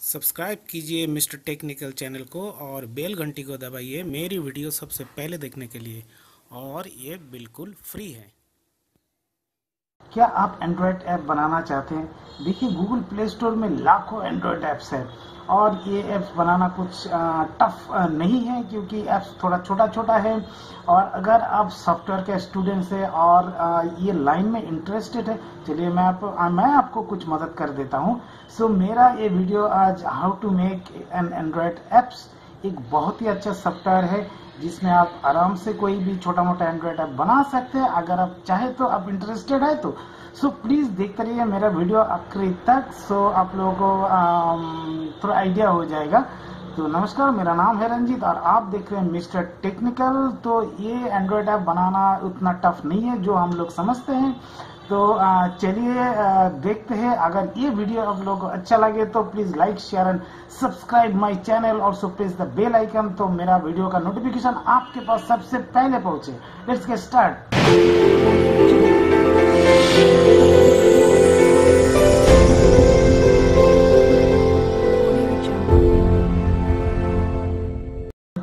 Subscribe कीजिए mister technical channel को और बेल घंटी को दबाइए मेरी वीडियो सबसे पहले देखने के लिए। और ये बिल्कुल फ्री है। क्या आप एंड्रॉयड ऐप बनाना चाहते हैं? देखिए गूगल प्ले स्टोर में लाखों एंड्रॉयड ऐप्स हैं। और ये ऐप्स बनाना कुछ टफ नहीं है क्योंकि ऐप्स थोड़ा छोटा छोटा है। और अगर आप सॉफ्टवेयर के स्टूडेंट्स हैं और ये लाइन में इंटरेस्टेड है चलिए मैं आप मैं आपको कुछ मदद कर देता हूँ। सो so, मेरा ये वीडियो आज how to make an Android apps एक बहुत ही अच्छा सॉफ्टवेयर है। जिसमें आप आराम से कोई भी छोटा मोटा एंड्रॉयड ऐप बना सकते हैं। अगर आप चाहे तो आप इंटरेस्टेड है तो। सो प्लीज़ देखते रहिए मेरा वीडियो आखिरी तक सो आप लोगों को थोड़ा आइडिया हो जाएगा। तो नमस्कार, मेरा नाम है रंजीत और आप देख रहे हैं मिस्टर टेक्निकल तो ये एंड्रॉयड ऐप बनाना उतना टफ नहीं है, जो हम लोग समझते हैं। तो चलिए देखते हैं। अगर ये वीडियो आप लोगों को अच्छा लगे तो please like share and subscribe my channel और प्रेस द बेल आइकन तो मेरा वीडियो का नोटिफिकेशन आपके पास सबसे पहले पहुँचे। लेट्स गेट स्टार्ट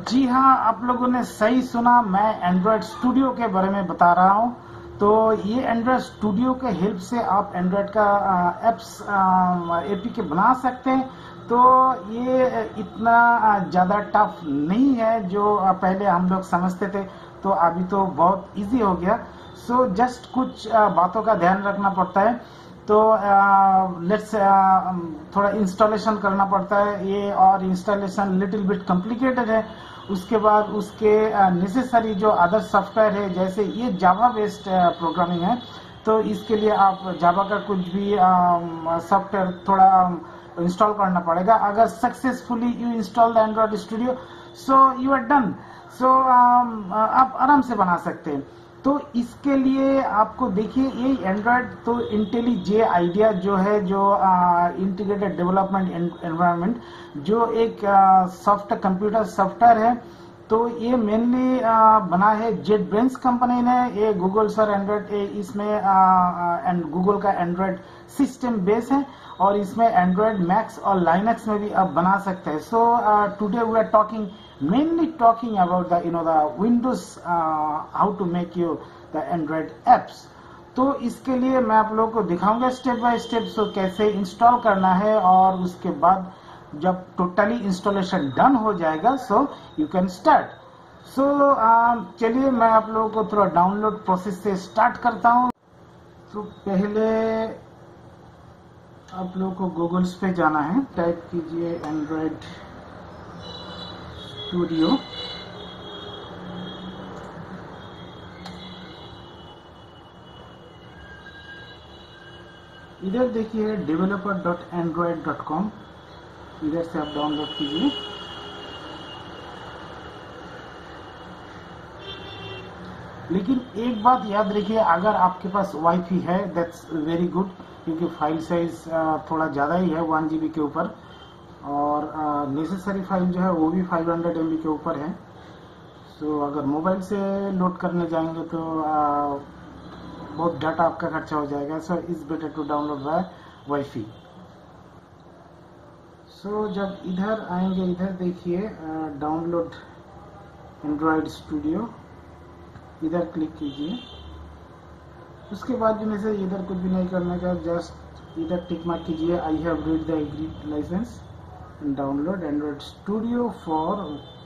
जी हाँ आप लोगों ने सही सुना। मैं एंड्रॉयड स्टूडियो के बारे में बता रहा हूँ। तो ये एंड्रॉयड स्टूडियो के हेल्प से आप एंड्रॉयड का एप्स एपी के बना सकते हैं। तो ये इतना ज़्यादा टफ नहीं है जो पहले हम लोग समझते थे। तो अभी तो बहुत इजी हो गया। सो so, जस्ट कुछ बातों का ध्यान रखना पड़ता है। तो लेट्स थोड़ा इंस्टॉलेशन करना पड़ता है। ये और इंस्टॉलेशन लिटिल बिट कॉम्प्लिकेटेड है। उसके बाद उसके नेसेसरी जो अदर सॉफ्टवेयर है, जैसे ये जावा बेस्ड प्रोग्रामिंग है तो इसके लिए आप जावा का कुछ भी सॉफ्टवेयर थोड़ा इंस्टॉल करना पड़ेगा। अगर successfully you install the Android studio so you are done so आप आराम से बना सकते हैं। तो इसके लिए आपको देखिए, ये एंड्रॉयड तो इंटेली जे आइडिया जो है, जो इंटीग्रेटेड डेवलपमेंट एनवायरनमेंट जो एक सॉफ्ट कंप्यूटर सॉफ्टवेयर है तो ये मेनली बना है जेट ब्रेंस कंपनी ने ये गूगल सर एंड्रॉयड इसमें एंड गूगल का एंड्रॉयड सिस्टम बेस है और इसमें एंड्रॉयड मैक्स और लाइनक्स में भी आप बना सकते हैं। So today we are talking talking about the you know the windows uh, how to make you the android apps. तो इसके लिए मैं आप लोगों को दिखाऊँगा स्टेप बाय स्टेप सो कैसे इंस्टॉल करना है और उसके बाद जब टोटली इंस्टॉलेशन डन हो जाएगा so you can start so चलिए मैं आप लोगों को थोड़ा डाउनलोड प्रोसेस से स्टार्ट करता हूँ। तो पहले आप लोगों को गूगल्स पे जाना है। टाइप कीजिए एंड्रॉयड स्टूडियो इधर देखिए developer dot Android dot com इधर से आप डाउनलोड कीजिए। लेकिन एक बात याद रखिए अगर आपके पास वाईफाई है दैट्स वेरी गुड क्योंकि फ़ाइल साइज़ थोड़ा ज़्यादा ही है वन जीबी के ऊपर। और नेसेसरी फ़ाइल जो है वो भी 500 हंड्रेड एम के ऊपर है। सो अगर मोबाइल से लोड करने जाएँगे तो आ, बहुत डाटा आपका खर्चा हो जाएगा। So is better to download by wifi so so, जब इधर आएँगे इधर देखिए डाउनलोड एंड्रॉयड स्टूडियो इधर क्लिक कीजिए। उसके बाद जो मैसेज इधर कुछ भी नहीं करने का जस्ट इधर टिक मार्क कीजिए I have read the agree licence download Android studio for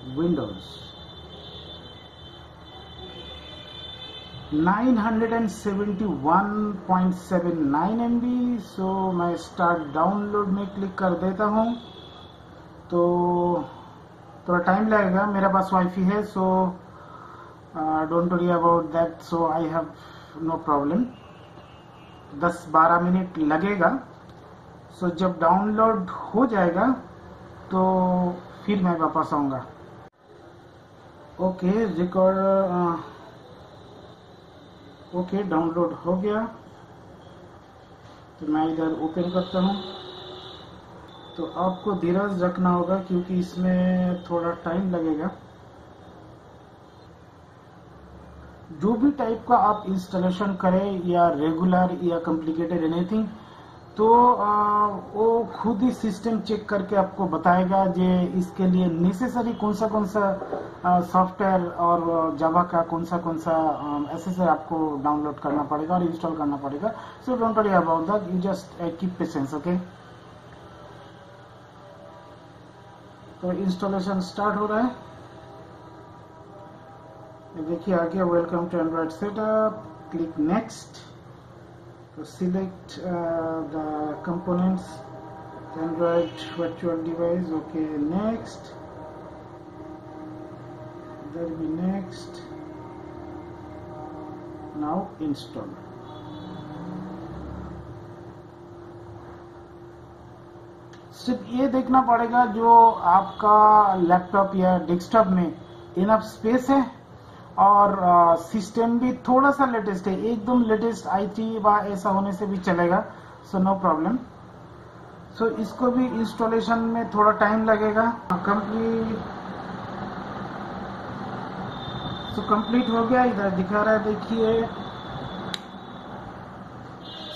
Windows. 971.79 MB so मैं स्टार्ट डाउनलोड में क्लिक कर देता हूँ। तो थोड़ा टाइम लगेगा मेरे पास वाईफाई है so don't worry about that so I have no problem 10-12 minute लगेगा सो so, जब डाउनलोड हो जाएगा तो फिर मैं वापस आऊँगा। ओके रिकॉर्ड ओके डाउनलोड हो गया। तो मैं इधर ओपन करता हूँ। तो आपको धीरज रखना होगा क्योंकि इसमें थोड़ा टाइम लगेगा। जो भी टाइप का आप इंस्टॉलेशन करें या रेगुलर या कॉम्प्लिकेटेड एनीथिंग तो आ, वो खुद ही सिस्टम चेक करके आपको बताएगा जे इसके लिए नेसेसरी कौन सा कौन सा सॉफ्टवेयर और जावा का कौन सा कौन सा एसेसरी आपको डाउनलोड करना पड़ेगा और इंस्टॉल करना पड़ेगा। So don't worry about that you just keep patience okay तो इंस्टॉलेशन स्टार्ट हो रहा है। देखिए आ गया welcome to Android setup click next to select uh, the components android virtual device okay next there will be next now install सिर्फ़ ये देखना पड़ेगा जो आपका लैपटॉप या डेस्कटॉप में इनफ स्पेस है और सिस्टम भी थोड़ा सा लेटेस्ट है। एकदम लेटेस्ट आई थी व ऐसा होने से भी चलेगा। सो नो प्रॉब्लम सो इसको भी इंस्टॉलेशन में थोड़ा टाइम लगेगा। कंप्लीट सो कंप्लीट हो गया इधर। दिखा रहा है, देखिए।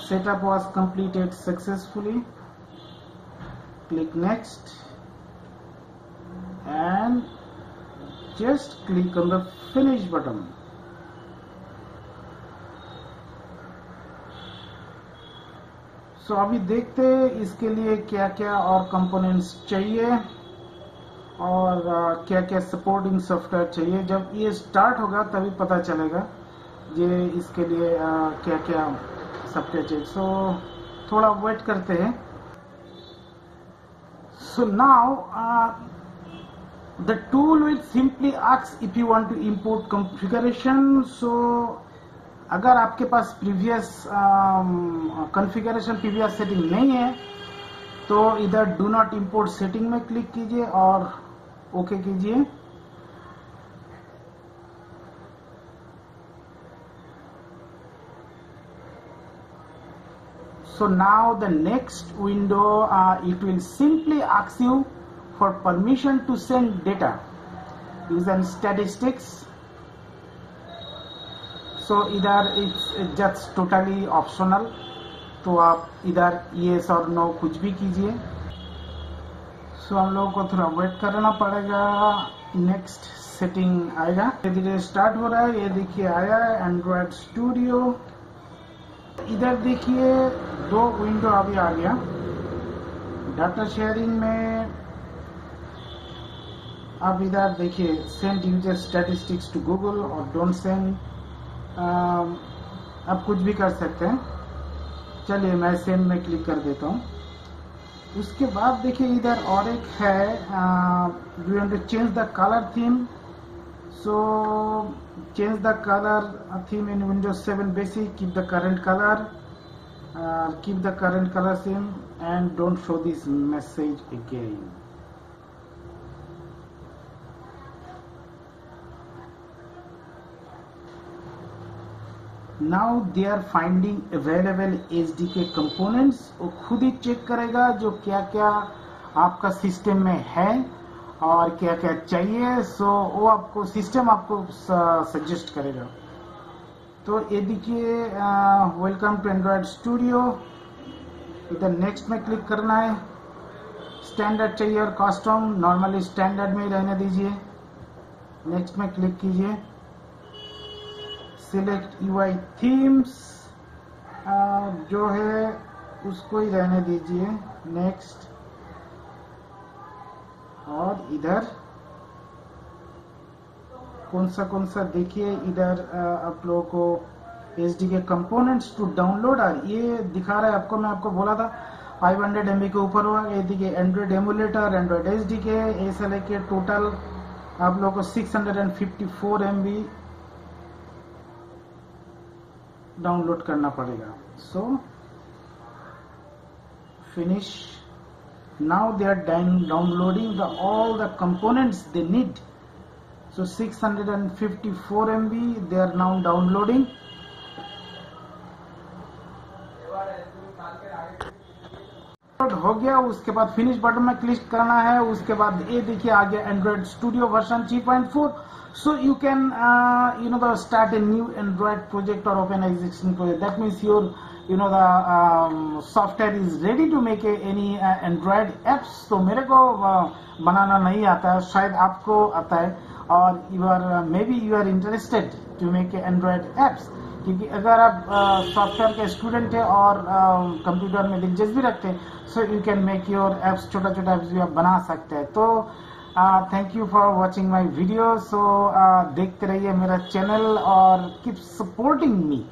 Setup was completed successfully click next and just click on the finish button. So so, अभी देखते हैं इसके लिए क्या क्या और कंपोनेंट्स चाहिए और क्या क्या सपोर्टिंग सॉफ्टवेयर चाहिए। जब ये स्टार्ट होगा तभी पता चलेगा ये इसके लिए क्या क्या सॉफ्टवेयर चाहिए। सो so, थोड़ा वेट करते हैं। So now the tool will simply ask if you want to import configuration so अगर आपके पास प्रीवियस कॉन्फ़िगरेशन प्रीवियस सेटिंग नहीं है तो इधर डू नॉट इंपोर्ट सेटिंग में क्लिक कीजिए और okay कीजिए so now the next window uh, it will simply ask you for permission to send data using statistics. So, either it's just totally optional. तो आप इधर येस और no कुछ भी कीजिए। सो हम लोगों को थोड़ा वेट करना पड़ेगा। नेक्स्ट सेटिंग आएगा। धीरे धीरे स्टार्ट हो रहा है। ये देखिए आया है एंड्रॉयड स्टूडियो इधर देखिए, दो विंडो अभी आ गया। डाटा शेयरिंग में अब इधर देखिए send user statistics to Google और डोंट सेंड आप कुछ भी कर सकते हैं। चलिए, मैं सेंड में क्लिक कर देता हूँ। उसके बाद देखिए, इधर और एक है you to change the colour theme so change the colour theme in Windows 7 basic keep the current colour keep the current colour theme and don't show this message again now they are finding available H D K components वो खुद ही check करेगा जो क्या क्या आपका system में है और क्या क्या चाहिए। सो वो आपको सिस्टम आपको सजेस्ट करेगा। तो ये देखिए वेलकम टू एंड्रॉयड स्टूडियो इधर नेक्स्ट में क्लिक करना है। स्टैंडर्ड चाहिए और कॉस्टम नॉर्मली स्टैंडर्ड में ही रहने दीजिए। नेक्स्ट में क्लिक कीजिए। सिलेक्ट यूआई थीम्स जो है उसको ही रहने दीजिए। नेक्स्ट और इधर कौन सा कौन सा देखिए इधर आप लोगों को H D K components to download आ ये दिखा रहा है आपको, मैं आपको बोला था 500 हंड्रेड के ऊपर हुआ ये देखिए Android emulator Android H D K ऐसा लेके टोटल आप लोगों को 654 हंड्रेड डाउनलोड करना पड़ेगा so finish now they are downloading the all the components they need so 654 mb they are now downloading Export हो गया, उसके बाद फिनिश बटन में क्लिक करना है, उसके बाद ये देखिए आ गया Android Studio version 3.4 so you can you know the start a new Android project और open existing project that means your you know the software is ready to make any Android apps तो मेरे को बनाना नहीं आता है शायद आपको आता है, और you are maybe you are interested to make Android apps क्योंकि अगर आप सॉफ्टवेयर के स्टूडेंट हैं और कंप्यूटर में दिलचस्पी रखते हैं so you can make your apps छोटा छोटा एप्स भी आप बना सकते हैं। तो thank you for watching my video so देखते रहिए मेरा चैनल और keep supporting me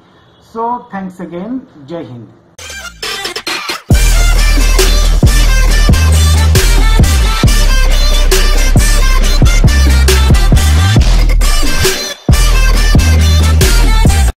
so thanks again जय हिंद